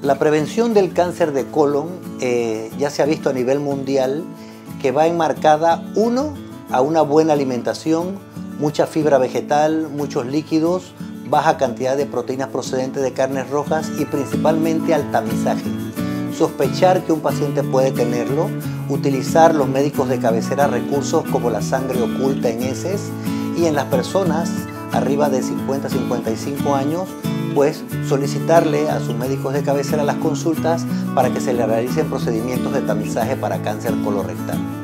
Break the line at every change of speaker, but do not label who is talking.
La prevención del cáncer de colon eh, ya se ha visto a nivel mundial que va enmarcada, uno, a una buena alimentación, mucha fibra vegetal, muchos líquidos, baja cantidad de proteínas procedentes de carnes rojas y principalmente al tamizaje. Sospechar que un paciente puede tenerlo, utilizar los médicos de cabecera recursos como la sangre oculta en heces y en las personas arriba de 50-55 años pues solicitarle a sus médicos de cabecera las consultas para que se le realicen procedimientos de tamizaje para cáncer colorectal.